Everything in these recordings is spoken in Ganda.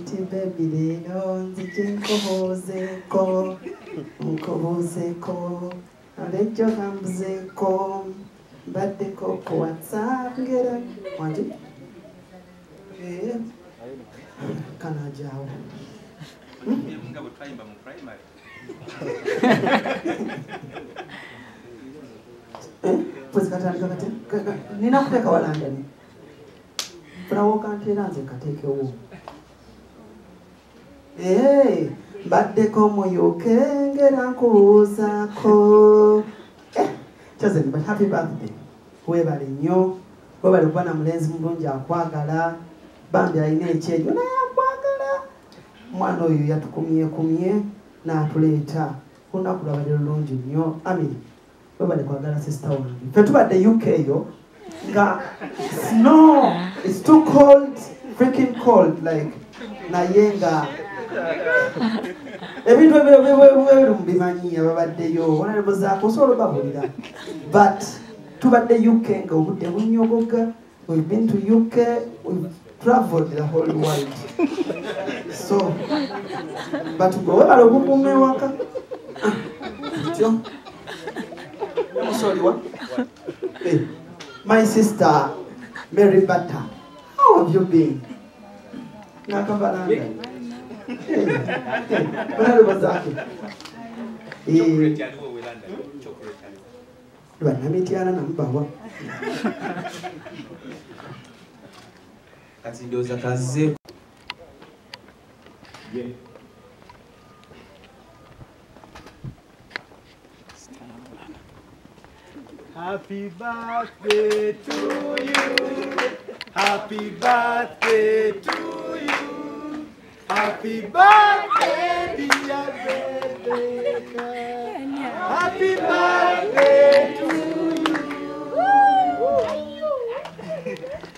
Sitibebirero nzije nkohozeko nkohozeko abejjo hambuzeko mbaddeko ku whatsapp ngera wangi eh, kanajawo kanajaawo nga bwe twayimba mu primary pwezikatandika kati nina kuteeka walandani fulawo kanteera nze kateekewo mbaddeko mu UK ngera nkubuuzaako Eh, Chosen, but happy birthday. Weebale nnyo. Weebale kuba na mulenzi mulungi akwagala bambi alina ekyejo naye omwana oyo yatukumyekumye n'atuleeta olunaku lwabadde lulungi nnyo. Amiri weebale kwagala sisita wange. Ffe tubadde uk eyo nga snow its too cold freaking cold like naye nga ebintu ebiru mubimanyi ababaddeyo onalebuzaako osobola obabulira but tubadde uk nga obudde bunyogoga. We've been to uk we've traveled the whole world. So but gwe webala okukuuma ewaka tyo musoliwa Eh, my sister mary bata how have you been? Aliwo banamityana namubawa kati ndowooza kazze Happy birthday to you. Happy birthday to you. Happy birthday, dear Rebecca. Happy birthday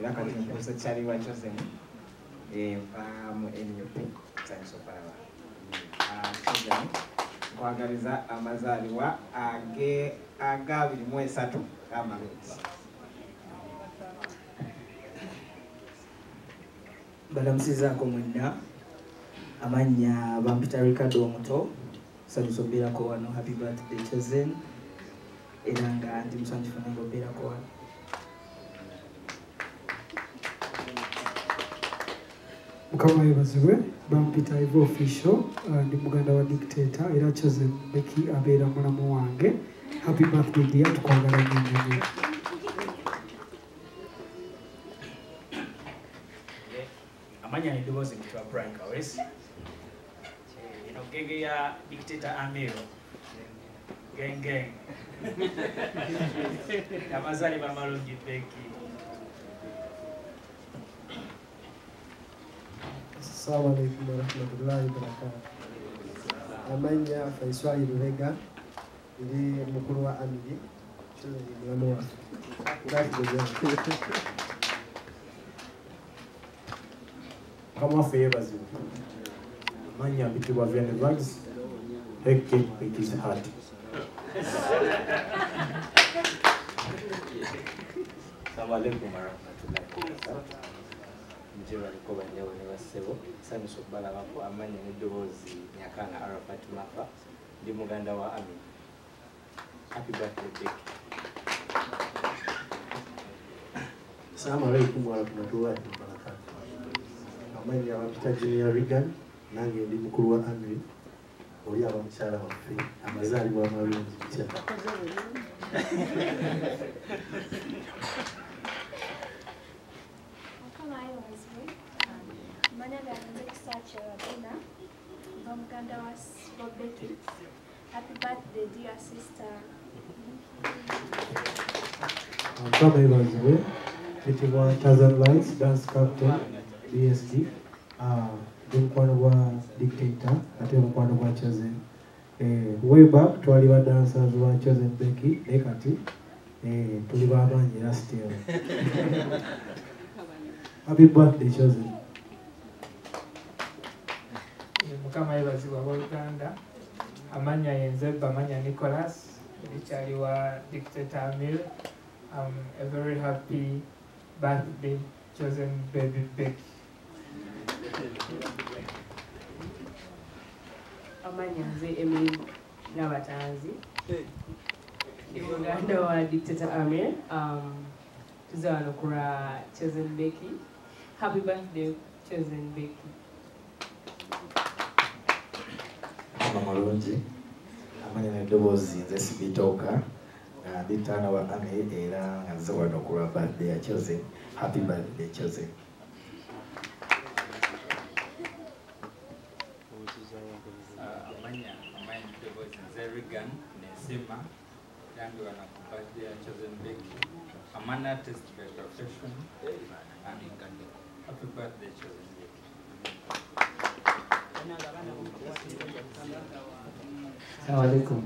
era kati nkuusa kyali wa chosen nva mu nup sanyusa okulaba chosen nkwagaliza amazaalibwa age aga abiri mu esatu g'amalungi balamusizaako mwenna amannya bampita ricardo omuto sanyusa obeerako wano happy birthday chosen era nga ndi musanyufu nange obeerako wano mukama yebazibwe bampita iva official uh, ndi muganda wa dictator era chosen beki abeera mulamu wange happy birthday dia tukwagala nyonyonyo amanya ni ddoboozi mutwa brian kawes eno gege ya dictator amiro. Gengeng amazali bamalungi beki Assalamu alaikum warahmatullahi wabarakatuh amanya francois lubega ndi mukulu wa amidi mulamu wafe kamwaffe yebazibu amanya ambitibwa venevax hectic it is hard Assalamu alaikum warahmatullahi wabarakatuh Nje baliko banyawo ne bassebo sanyusa okubalabako amanya n'eddoboozi nyakana arafat mafa ndi muganda wa amin happy birthday Becky. Assalamu alaikum warahmatullahi wabarakatuh. Amanya abapita Junior Regan nange ndi mukulu wa amin oli aba mukyala waffe amazaalibwa amalungi bitya wa for Becky. Happy birthday, dear sister. mukama ebazibwe kitibwa tazan lights dance captain bsd Ah, ndi mukwano gwa dictator ate mukwano gwa chosen. Eh, way back twali ba dancers ba chosen becky naye kati eh, tuli bamaanyi era still happy birthday chosen mukama yebazibwa abooluganda amanya yenze bamanya nicholas erikyali wa dictator amil um, a very happy birthday chosen baby becky. Amanya nze emily nabatanzi muganda wa dictator amir um, tuze wano chosen becky. Happy birthday chosen becky ama malungi amanya neddoboozi nze sibitooka nga ndi taana wa ame era nga nze wano ku lwa birthday ya chosen happy birthday artist by profession and happy birthday chosen Assalamu alaikum.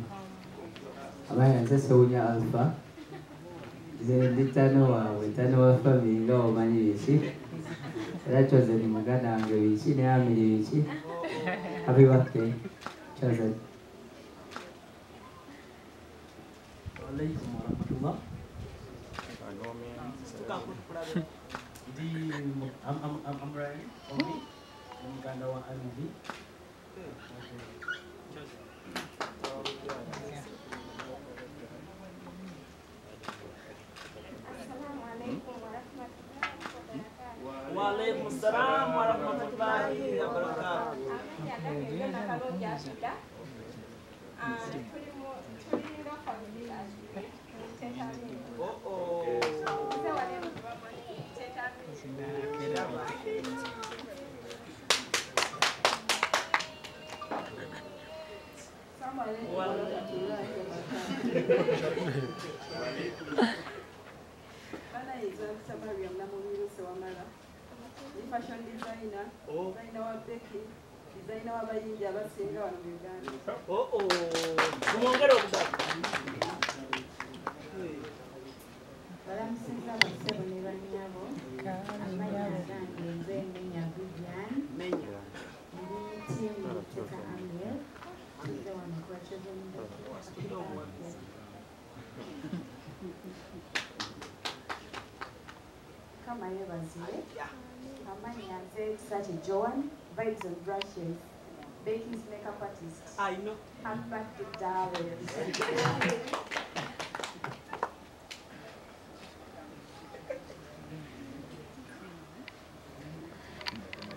Abana yanzu sauya alfa. Zai ditano wa wetano wa family wa mani bici. Rachoze ni magana ange bici ne amiri bici. Happy birthday. Chosen. Alaikum warahmatullah. Di am am am am right. Okay. من كان وعلمه Waalaikumsalam warahmatullahi wabarakatuh. Nah, abasinga wano mu Uganda. Tumwongere obudde. balamusinza basebo ne bannyabo amanya gange nze menya vivian ndi vibes and brushes Bacon's makeup artist. I know. Handbag to Darwin.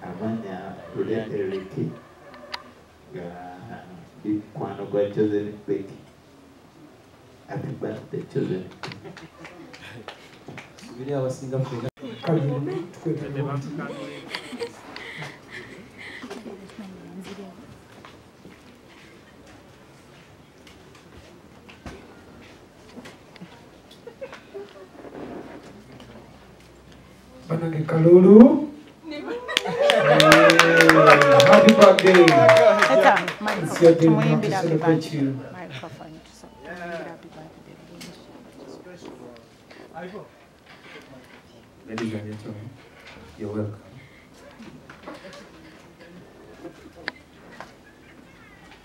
abaana tuleetera eki nga mukwano gwa joseph beki happy birthday joseph biri abasinga ffe Lulu, Happy birthday. Eta, microphone. To celebrate you. Microphone. Very good. You're welcome.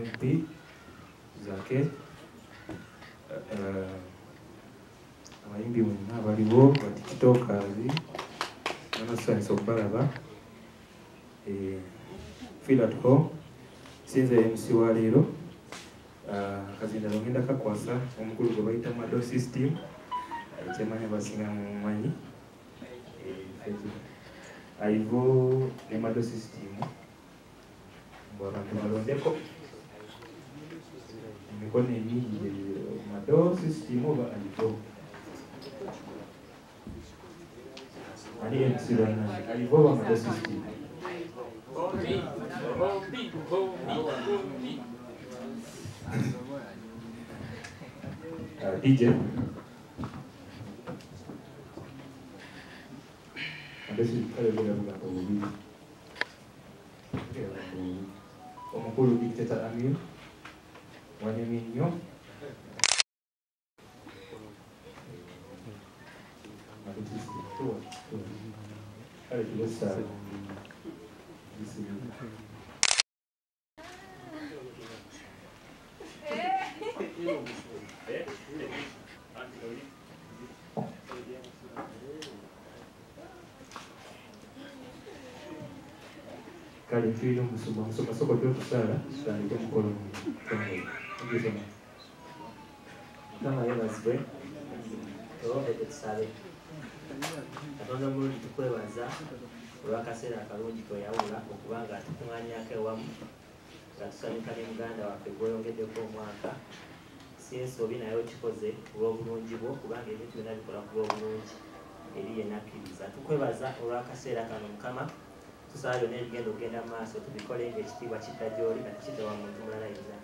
mp zake. Eh, abayimbi mwenna abaliwo batikitokers nanosanyisa okubalaba Eh, feel at home. Sinza mc wa leero Ah, akazindalo ngenda kakwasa. Omukulu gwe bayita mado system. Eh, kyemanya basinga mumanyi aivo ne mado system. Mbw abantu balondeko economy eh, madoo system oba alivo ani emsibanani alivo oba madoo system dj omukulu dictator amir. 원유민요 Olha que gostado. Isso mesmo. Cara, filho, muçulmano, só passou qualquer outra, cara. Está ali, tem um coro. Tem um coro. Mukama yebazibwe olwaffe tusabe katonda omulungi tukwebaza olw'akaseera akalungi tweyawula okuba nga tukuŋŋaanyako ewamu nga tusanyuka ne muganda waffe gweyongeddeko omwaka si ensobi naye okikoze olw'obulungi bwo kubanga ebintu byonna bikola ku lw'obulungi eri yenna akkiriza tukwebaza olw'akaseera kano mukama tusaba byonna ebigenda okugenda mu maaso tubikole ng'ekitiibwa kidda gy'oli nga tekidda wa muntu mulala yenna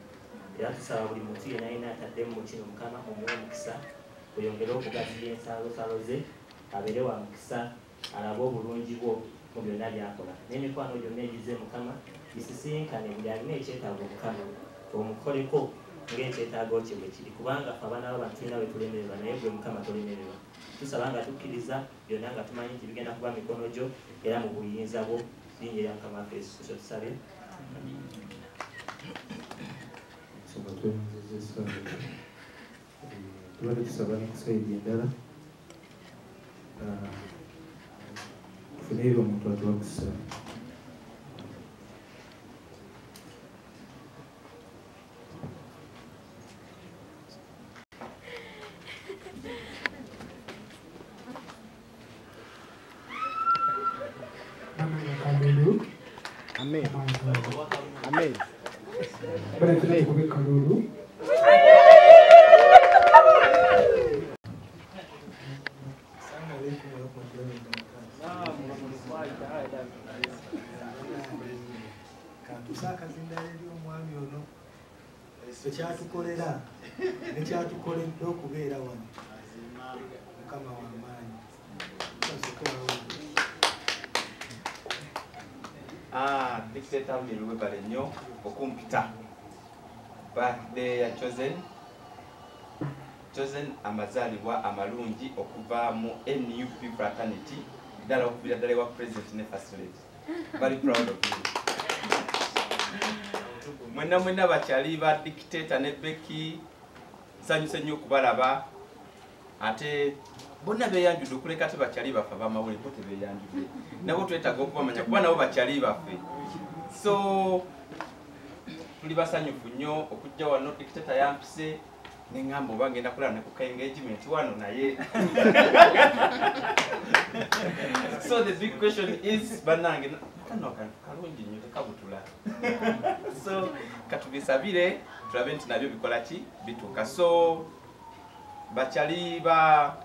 era tusaba buli muntu yenna yenna ataddemu mu kino mukama omuwe omukisa oyongere okugaziya ensalosalo ze abeere wa mukisa alabe obulungi bwo mu byonna byakola. N'emikwano gyonna egize mukama gisisinkane buli alina ekyetaago mukama omukoleko ng'ekyetaago kye bwe kiri. Kubanga ffe abaana b'abantu tulina bwe tulemererwa naye gwe mukama tolemererwa tusaba nga tukkiriza byonna nga tumanyi nti bigenda kuba mikono gyo era mu buyinza bwo. Linnya erya mukama waffe yesu kristo tusabe soma tuyo nziza isano tubare dusaba no gusaba ibendera kufunira umuntu waduha gusaba Amém. Amém. Amém. 브랜드의 고객 가격으로. Miru webale nnyo okumpita birthday ya chosen chosen amazaalibwa amalungi okuva mu nup fraternity ddala okubira ddala ewa president ne first lady. Very proud of you. Mwenna mwenna bakyali ba dictator ne beki nsanyuse nnyo okubalaba. Ate bonna beyanjudde okuleka te bakyali baffe abamawulire bo tebeyanjudde nabo twetaaga okubamanya kuba nabo bakyali baffe so tuli basanyufu nnyo okujja wano dictator yampise neŋŋamba oba ngenda kulaba ne ku engagement wano naye. So the big question is bannange kano akantu kalungi nnyo tekabutula. So katubisabire tulabe nti nabyo bikola ki? Bituuka. So bakyali ba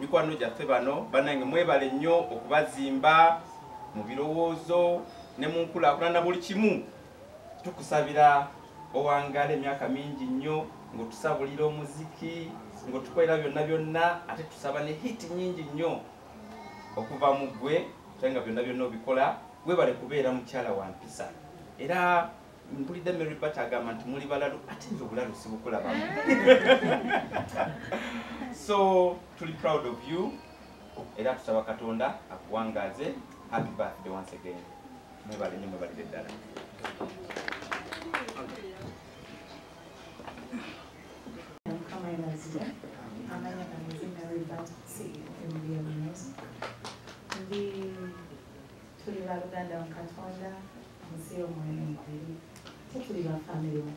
mikwano gyaffe bano bannange mwebale nnyo okubazimba mu birowoozo ne mu nkulaakulana buli kimu. Tukusabira owangaala emyaka mingi nnyo ng'otusabulira omuziki ng'otukolera byonna byonna ate tusaba ne hiti nyingi nnyo okuva mu ggwe ate nga byonna byonna obikola webale kubeera mukyala wa mpisa. Era mpulidde mary bat agamba nti muli balalu ate nze obulalu sibukulabamu so tuli proud of you. Era tusaba katonda akuwangaaze. Happy birthday once again mwebale nnyo mwebalire ddala mukama yebazibwe amanya nsi omwene omubiri tetuli bafamire mu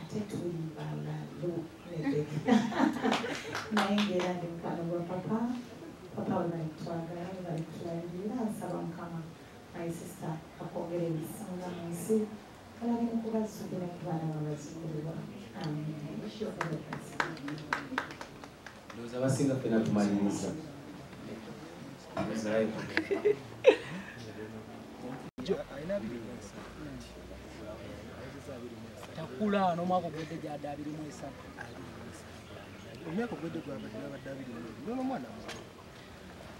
ate tuli naye ngaera ndi mukwano gwa papa. Papa webali kutwagala webali kutulayirira nsaba mukama my sister akwongera ebisinga mu nsi alabe nokubazukira ku baana babazukulibwa amen Wish you all the best. ndowooza abasinga fena tumaliriza takula n'omwaka ogwedde gyadde abiri mu esatu omwaka ogwedde gwabadde abadde abiri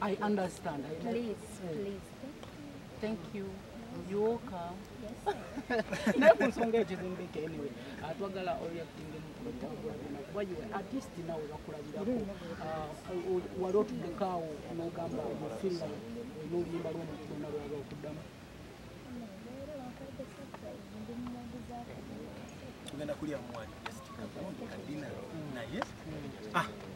I understand. I please, please. Thank you. You're welcome. anyway. Ah, artist nawe bakulabirako ah, wali otuddekaawo nogamba mu n'oluyimba lwaba okuddamu. Kulya hmm. naye? Hmm.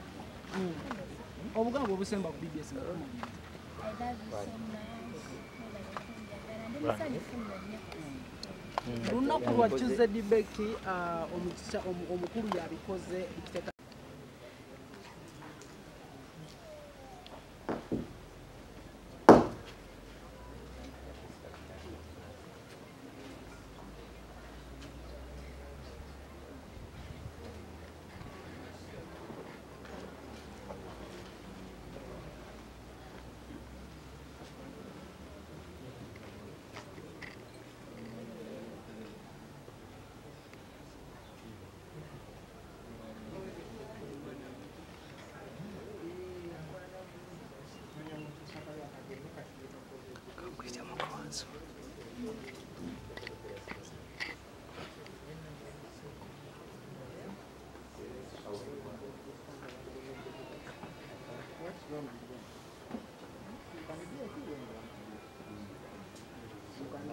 ngenda kulyaki. kikyo celebrating olunaku lwaliro Eka gyange sekola. obugambo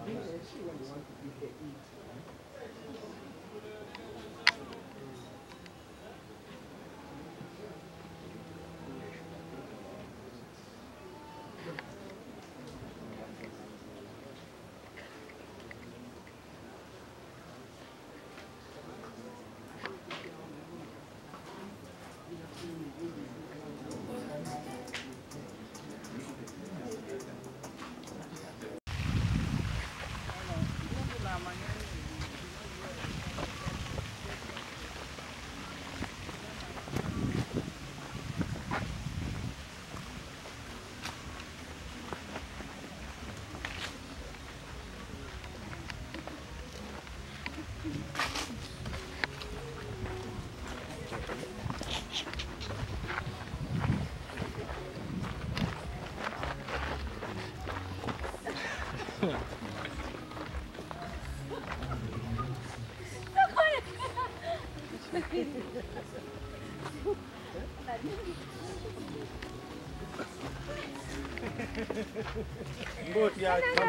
She really wants to be the eat.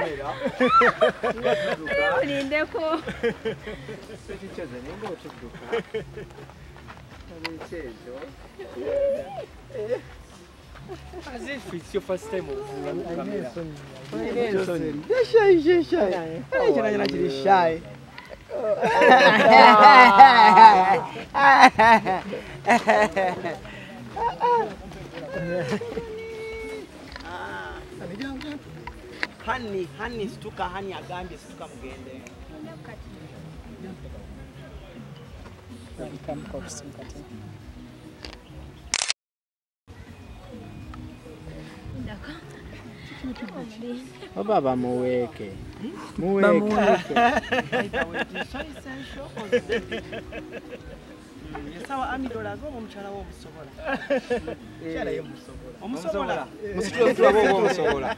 카메라. eu. 코. 수지쳐 되는 거 é 그럴까? 저는 제일 Às é. filho, se eu faço tempo, fulano tá. Deixa aí, deixa aí. Ai, tirar de deixa aí. Ah! Hani hani situka hani agambye situka mugende. Oba bamuweeke Esawa amidola aze oba omukyala we omusobola Omukyala ye musobola. omusobola Musitule musitule abo omusobola.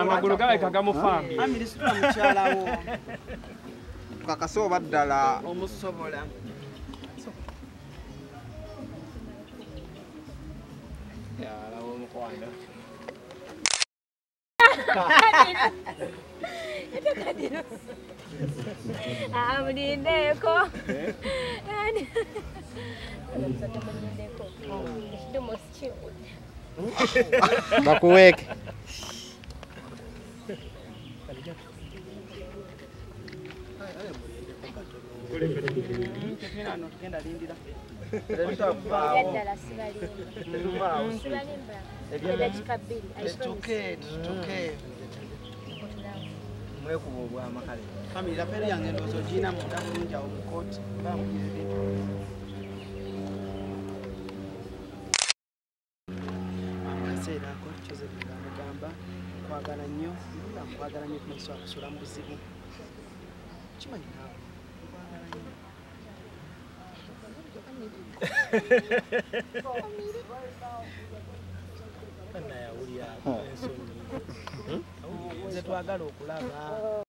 Amagulu galabika gamufambye. amiri situla mukyala wo. Kakase oba ddala omusobola yalawo omukwano Ah, bakuweeke Yaddala sibalimba. Sibalimba. Edakika bbiri. tutuke tutuke mwekuba obwamakale famire pere yange ndowooza ogirina munda bulungi awo mukooti bamugirire akaseera ako joseph ngamugamba nkwagala nnyo nga nkwagala nnyo kumaiso akusula mu buzibu kimanyi naawe nnyo Bannayawulira nze twagala okulaba